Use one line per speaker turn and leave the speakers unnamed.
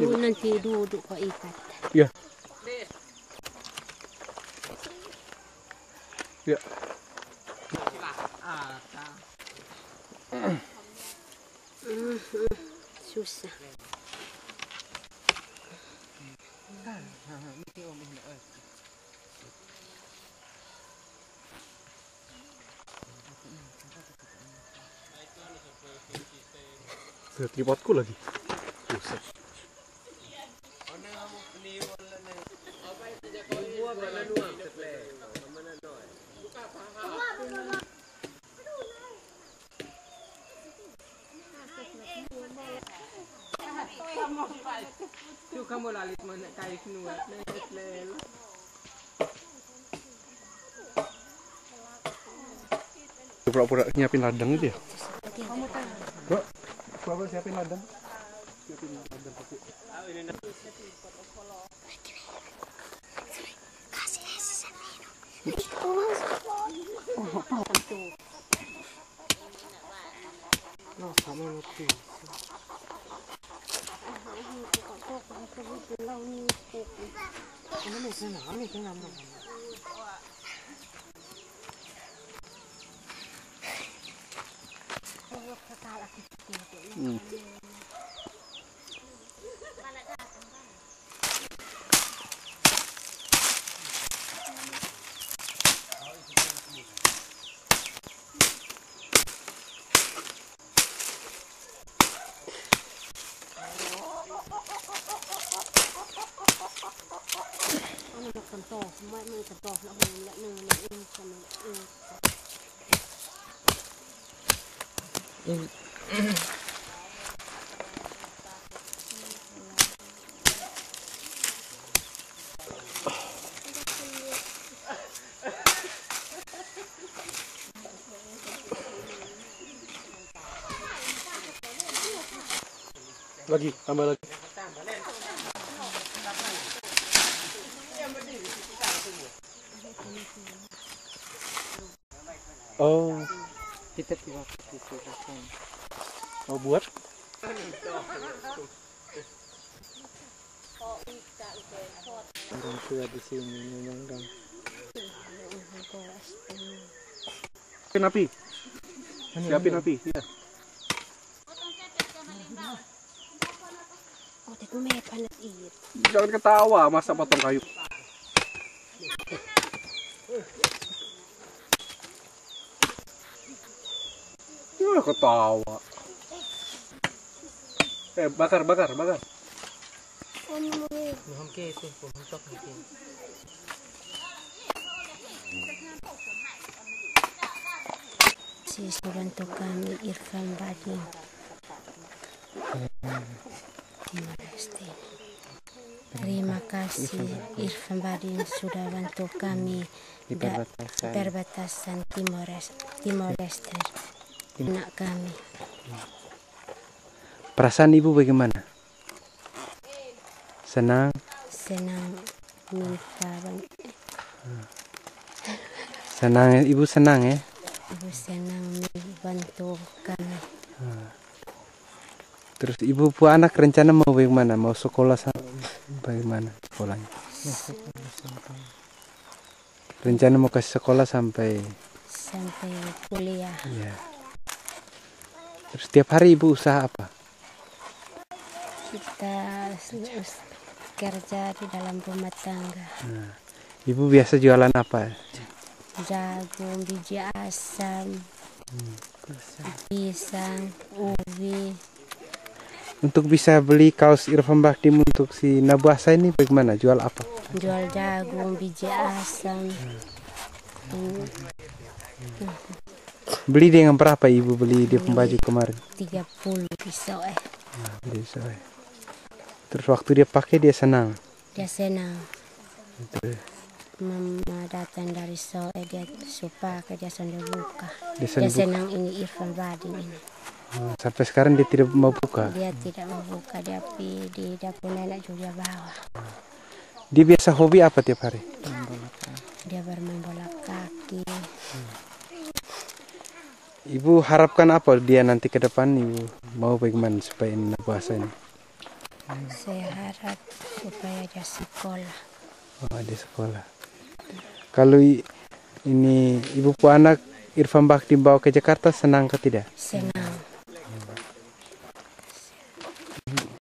Dulu nanti duduk kok ikat.
Ya. Ya.
Susah.
Ada tripodku lagi. Buset.
Kamu
lalit
mana kais nuat net lel.
Pura-pura nyiapin ladang itu ya. Pura-pura siapin ladang. Siapin ladang
那
他们去
我
们那哪里跟他们
嗯。 โตไม่ไม่จะโตแล้วมันละหนึ่งละอึงกันอึงอึง
ลากีทำอะไร Oh,
Kita tiba kita kan.
mau buat? Orang
tua di sini memang kan.
Siapin api. Siapin api. Iya.
Oh, iit.
Jangan ketawa, masa potong kayu. Ya ketawa. Eh, bakar, bakar, bakar.
Mohon
ke itu,
mohon
tok mungkin.
Si bantu kami Irfan Badin. Timor Leste.
Terima
kasih Irfan Badin sudah bantu kami Di
perbatasan.
perbatasan Timor. Timor Leste. Anak kami.
Perasaan ibu bagaimana? Senang.
senang minta
Senang, ibu senang ya.
ibu senang membantu kami
Terus ibu pu anak rencana mau bagaimana? Mau sekolah sama bagaimana sekolahnya? Rencana mau ke sekolah sampai
sampai kuliah
ya. Terus tiap hari ibu usaha apa?
kita kerja di dalam rumah tangga
Ibu biasa jualan apa?
jagung biji asam pisang ubi
Untuk bisa beli kaos Irfan Bakdim untuk si Nabuasa ini bagaimana? Jual apa?
jual jagung biji asam Hmm,
Beli dengan berapa ibu beli dia pembaju kemarin?
30 pisau eh
Nah, beli soalnya. Terus waktu dia pakai dia senang.
dia senang
Itu.
mama datang dari Soe dia suka ke dia buka
Dia dia senang.
senang ini Irfan Badin ini
Sampai sekarang dia tidak mau buka.
dia tidak membuka dia pi di dapur nenek juga bawa
Dia biasa hobi apa tiap hari?
dia bermain bola kaki
Ibu harapkan apa dia nanti ke depan ibu mau bagaimana supaya ini bahasa ini?
Saya harap supaya dia sekolah.
Oh, di sekolah. Kalau ini ibu pu anak Irfan Bakti bawa ke Jakarta senang ke tidak?
Senang